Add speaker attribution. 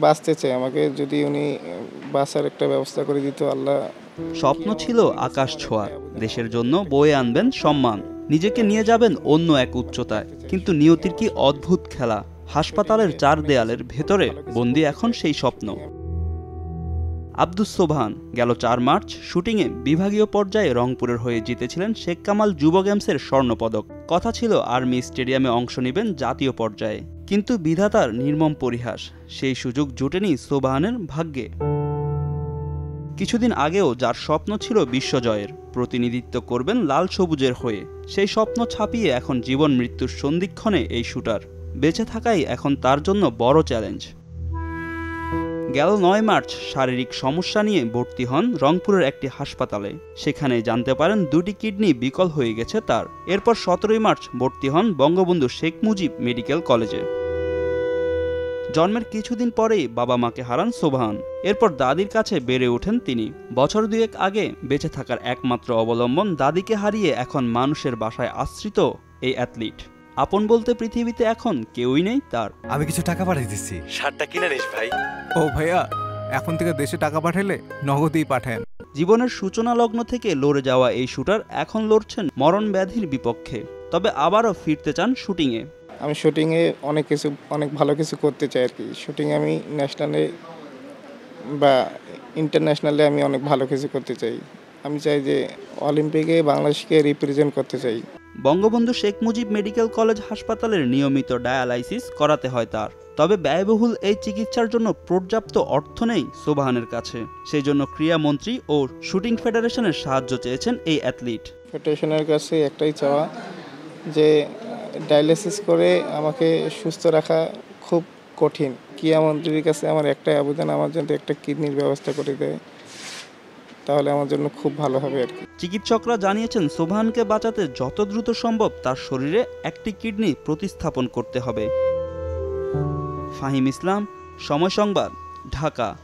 Speaker 1: বাঁচতে চাই, আমাকে যদি উনি বাঁচার একটা ব্যবস্থা করে দিত, আল্লাহ
Speaker 2: স্বপ্ন ছিল আকাশ ছোঁয়া দেশের জন্য বয়ে আনবেন সম্মান, নিজেকে নিয়ে যাবেন অন্য এক উচ্চতায়। কিন্তু নিয়তির কি অদ্ভুত খেলা? হাসপাতালের চার দেয়ালের ভেতরে বন্দি এখন সেই স্বপ্ন। আব্দুস সোবহান গেল চার মার্চ শুটিংয়ে বিভাগীয় পর্যায়ে রংপুরের হয়ে জিতেছিলেন শেখ কামাল যুব গেমসের স্বর্ণপদক। কথা ছিল আর্মি স্টেডিয়ামে অংশ নেবেন জাতীয় পর্যায়ে। কিন্তু বিধাতার নির্মম পরিহাস, সেই সুযোগ জোটেনি সোবাহানের ভাগ্যে। কিছুদিন আগেও যার স্বপ্ন ছিল বিশ্বজয়ের, প্রতিনিধিত্ব করবেন লাল সবুজের হয়ে। সেই স্বপ্ন ছাপিয়ে এখন জীবন মৃত্যুর সন্ধিক্ষণে এই শুটার। বেঁচে থাকাই এখন তার জন্য বড় চ্যালেঞ্জ। গেল নয় মার্চ, শারীরিক সমস্যা নিয়ে ভর্তি হন রংপুরের একটি হাসপাতালে। সেখানে জানতে পারেন দুটি কিডনি বিকল হয়ে গেছে তার। এরপর সতেরোই মার্চ ভর্তি হন বঙ্গবন্ধু শেখ মুজিব মেডিকেল কলেজে। জন্মের কিছুদিন পরেই বাবা মাকে হারান সোভান এরপর দাদির কাছে বেড়ে ওঠেন তিনি। বছর দুয়েক আগে বেঁচে থাকার একমাত্র অবলম্বন দাদিকে হারিয়ে এখন মানুষের বাসায় আশ্রিত এই অ্যাথলিট। আপন বলতে পৃথিবীতে এখন কেউই নেই তার।
Speaker 3: আমি কিছু টাকা পাঠিয়ে দিচ্ছি।
Speaker 4: শার্টটা কিনে নিস ভাই।
Speaker 3: ও ভাইয়া এখন থেকে দেশে টাকা পাঠালে নগদেই পাঠান।
Speaker 2: জীবনের সূচনা লগ্ন থেকে লড়ে যাওয়া এই শুটার এখন লড়ছেন মরণ ব্যাধির বিপক্ষে। তবে আবারও ফিরতে চান শুটিংয়ে।
Speaker 1: আমি শুটিংয়ে অনেক কিছু অনেক ভালো কিছু করতে চাই আর কি। শুটিং আমি ন্যাশনালে বা ইন্টারন্যাশনালে আমি অনেক ভালো কিছু করতে চাই। আমি চাই যে অলিম্পিকে বাংলাদেশকে রিপ্রেজেন্ট করতে চাই।
Speaker 2: বঙ্গবন্ধু শেখ মুজিব মেডিকেল কলেজ হাসপাতালের নিয়মিত ডায়ালাইসিস করাতে হয় তার। তবে ব্যয়বহুল এই চিকিৎসার জন্য পর্যাপ্ত অর্থ নেই সোবাহানের কাছে। সেই জন্য ক্রীড়ামন্ত্রী ও শুটিং ফেডারেশনের সাহায্য চেয়েছেন এই অ্যাথলিট।
Speaker 1: ফেডারেশনের কাছে একটাই চাওয়া যে ডায়ালিসিস করে আমাকে সুস্থ রাখা খুব কঠিন। ক্রিয়া মন্ত্রীর কাছে আমার একটাই আবেদন, আমার জন্য একটা কিডনির ব্যবস্থা করে দেয়। তাহলে আমার জন্য খুব ভালো হবে আর কি।
Speaker 2: চিকিৎসকরা জানিয়েছেন সোভানকে বাঁচাতে যত দ্রুত সম্ভব তার শরীরে একটি কিডনি প্রতিস্থাপন করতে হবে। ফাহিম ইসলাম, সময় সংবাদ, ঢাকা।